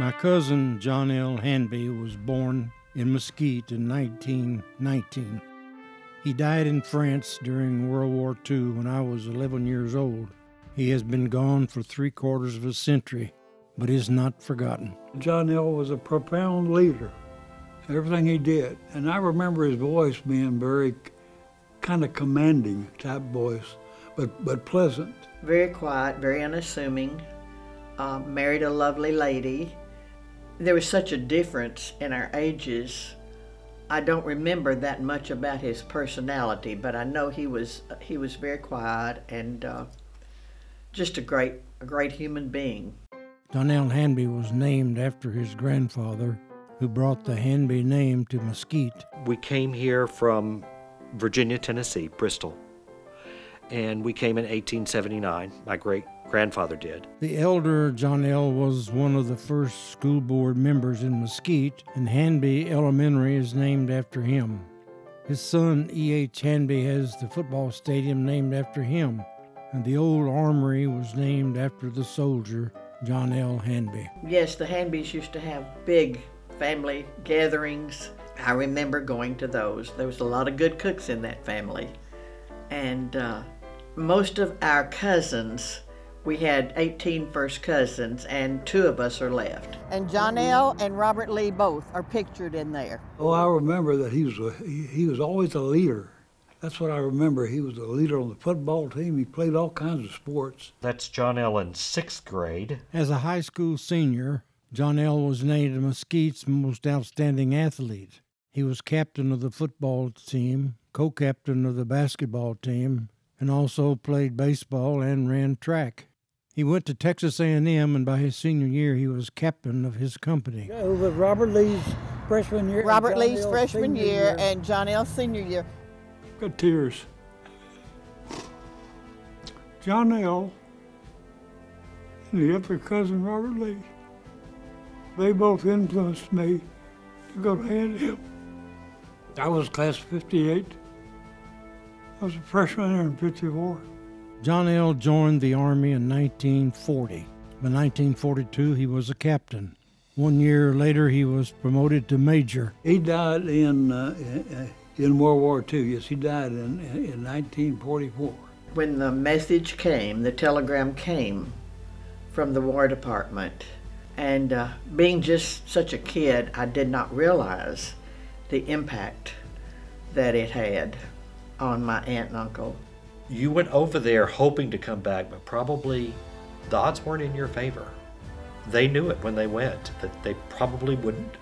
My cousin John L. Hanby was born in Mesquite in 1919. He died in France during World War II when I was 11 years old. He has been gone for three quarters of a century, but is not forgotten. John L. was a profound leader, everything he did. And I remember his voice being very kind of commanding type voice, but, but pleasant. Very quiet, very unassuming, uh, married a lovely lady. There was such a difference in our ages I don't remember that much about his personality, but I know he was he was very quiet and uh, just a great a great human being. John L. Hanby was named after his grandfather, who brought the Hanby name to Mesquite. We came here from Virginia, Tennessee, Bristol, and we came in 1879. My great grandfather did. The elder John L. was one of the first school board members in Mesquite, and Hanby Elementary is named after him. His son E.H. Hanby has the football stadium named after him, and the old armory was named after the soldier John L. Hanby. Yes, the Hanbys used to have big family gatherings. I remember going to those. There was a lot of good cooks in that family. And uh, most of our cousins we had 18 first cousins, and two of us are left. And John L. and Robert Lee both are pictured in there. Oh, I remember that he was a, he, he was always a leader. That's what I remember. He was a leader on the football team. He played all kinds of sports. That's John L. in sixth grade. As a high school senior, John L. was named Mesquite's most outstanding athlete. He was captain of the football team, co-captain of the basketball team, and also played baseball and ran track. He went to Texas A&M, and by his senior year, he was captain of his company. Yeah, it was Robert Lee's freshman year. Robert Lee's freshman year, year, and John L. senior year. Got tears. John L. and the other cousin Robert Lee, they both influenced me to go to A&M. I was class 58. I was a freshman there in 54. John L. joined the Army in 1940. By 1942, he was a captain. One year later, he was promoted to major. He died in, uh, in World War II. Yes, he died in, in 1944. When the message came, the telegram came from the War Department, and uh, being just such a kid, I did not realize the impact that it had on my aunt and uncle you went over there hoping to come back, but probably the odds weren't in your favor. They knew it when they went, that they probably wouldn't.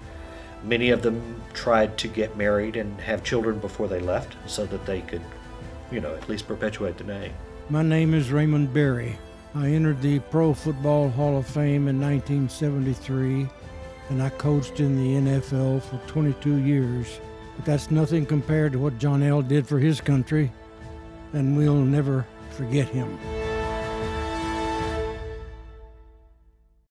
Many of them tried to get married and have children before they left so that they could, you know, at least perpetuate the name. My name is Raymond Berry. I entered the Pro Football Hall of Fame in 1973, and I coached in the NFL for 22 years. But that's nothing compared to what John L. did for his country and we'll never forget him.